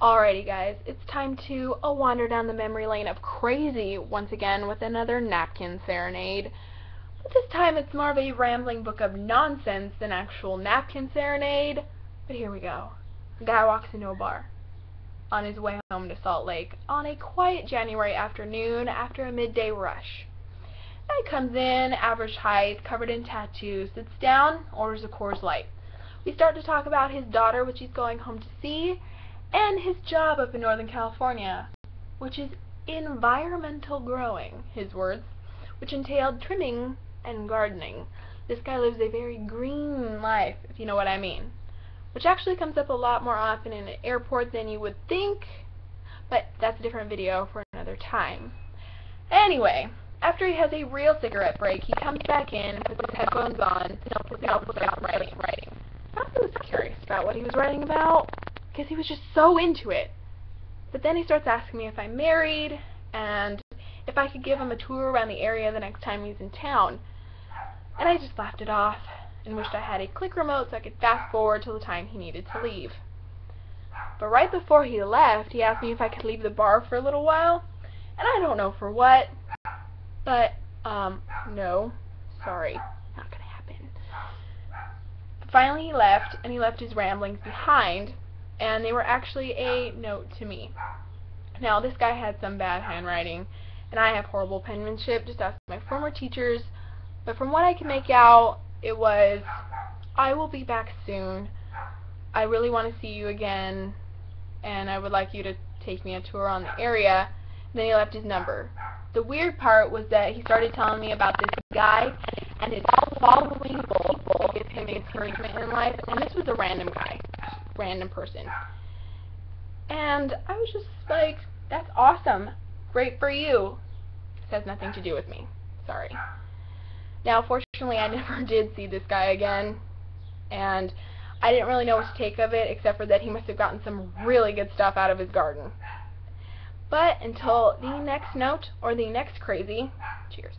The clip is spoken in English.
Alrighty guys, it's time to uh, wander down the memory lane of crazy once again with another napkin serenade. But this time it's more of a rambling book of nonsense than actual napkin serenade. But here we go. A guy walks into a bar on his way home to Salt Lake on a quiet January afternoon after a midday rush. Guy comes in, average height, covered in tattoos, sits down, orders a Coors Light. We start to talk about his daughter, which he's going home to see, and his job up in Northern California, which is environmental growing, his words, which entailed trimming and gardening. This guy lives a very green life, if you know what I mean, which actually comes up a lot more often in an airport than you would think, but that's a different video for another time. Anyway, after he has a real cigarette break, he comes back in, puts his headphones on, and starts writing, writing. I was curious about what he was writing about because he was just so into it. But then he starts asking me if I'm married and if I could give him a tour around the area the next time he's in town. And I just laughed it off and wished I had a click remote so I could fast forward till the time he needed to leave. But right before he left, he asked me if I could leave the bar for a little while, and I don't know for what, but, um, no, sorry, not gonna happen. But finally he left, and he left his ramblings behind, and they were actually a note to me. Now, this guy had some bad handwriting, and I have horrible penmanship, just ask my former teachers, but from what I can make out, it was, I will be back soon. I really want to see you again, and I would like you to take me a tour on the area. And then he left his number. The weird part was that he started telling me about this guy and his following people to give him encouragement in life, and this was a random guy random person. And I was just like, that's awesome. Great for you. This has nothing to do with me. Sorry. Now, fortunately, I never did see this guy again, and I didn't really know what to take of it, except for that he must have gotten some really good stuff out of his garden. But until the next note, or the next crazy, cheers.